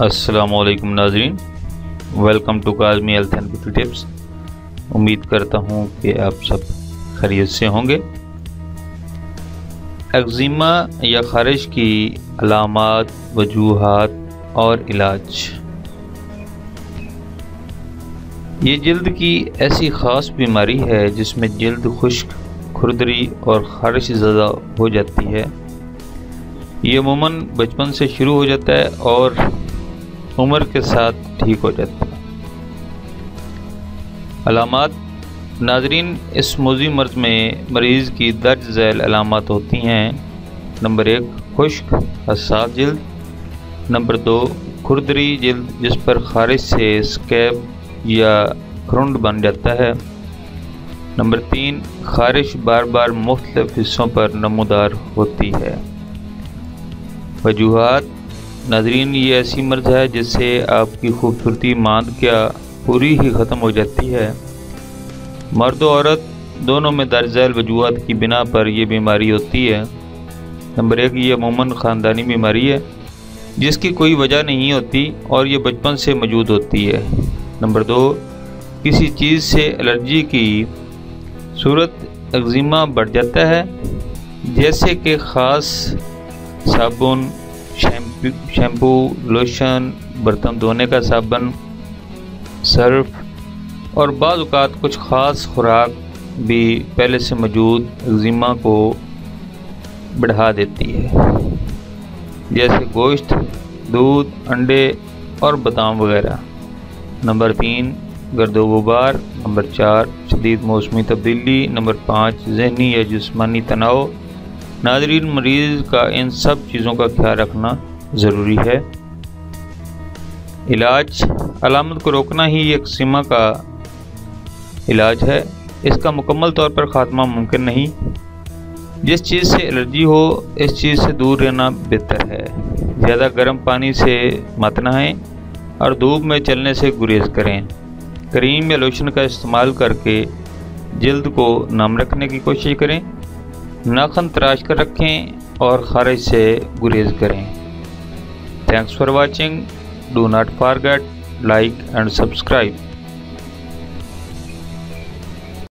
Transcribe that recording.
असलकम नाजरीन welcome to Kazmi health and beauty tips उम्मीद करता हूँ कि आप सब खरीत से होंगे। एक्जिमा या ख़ारिश की अलामत, वजूहत और इलाज। ये जल्द की ऐसी ख़ास बीमारी है जिसमें जल्द खुश्क, खुरदरी और ख़ारिश ज़्यादा हो जाती है। ये अमूमन बचपन से शुरू हो जाता है और उम्र के साथ ठीक हो जाती है। अलामत, नाजरीन, इस मोजी मर्ज में मरीज़ की दर्ज झैल अलामत होती हैं। नंबर एक, खुश्क हसास जल्द। नंबर दो, खुरदरी जल्द, जिस पर खारिज से स्कैब या खुरुंड बन जाता है। नंबर तीन, खारिश बार बार मुख्तफ हिस्सों पर नमोदार होती है। वजूहत नाजरीन, ये ऐसी मर्ज है जिससे आपकी खूबसूरती, मांद क्या पूरी ही ख़त्म हो जाती है। मर्द औरत दोनों में दर्जैल वजूहत की बिना पर यह बीमारी होती है। नंबर एक ये अमूमन ख़ानदानी बीमारी है, जिसकी कोई वजह नहीं होती और ये बचपन से मौजूद होती है। नंबर दो, किसी चीज़ से एलर्जी की सूरत एक्जिमा बढ़ जाता है, जैसे कि ख़ास साबुन, शैम्पू लोशन, बर्तन धोने का साबन, सर्फ और बाज़ात कुछ ख़ास खुराक भी पहले से मौजूद एक्जिमा को बढ़ा देती है। जैसे गोश्त, दूध, अंडे और बादाम वगैरह। नंबर तीन, गर्दो गुबार। नंबर चार, शदीद मौसमी तब्दीली। नंबर पाँच, जहनी या जिसमानी तनाव। नाजरीन, मरीज़ का इन सब चीज़ों का ख्याल रखना ज़रूरी है। इलाज, अलामत को रोकना ही एक सीमा का इलाज है। इसका मुकम्मल तौर पर ख़ात्मा मुमकिन नहीं। जिस चीज़ से एलर्जी हो, इस चीज़ से दूर रहना बेहतर है। ज़्यादा गर्म पानी से मत नहाएँ और धूप में चलने से गुरेज करें। क्रीम या लोशन का इस्तेमाल करके जल्द को नम रखने की कोशिश करें। नाखन तराश कर रखें और खारिज से गुरेज करें। Thanks for watching. Do not forget like and subscribe.